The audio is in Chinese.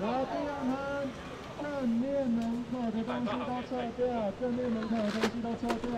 然后让他正面门口的东西都撤掉，正面门口的东西都撤掉。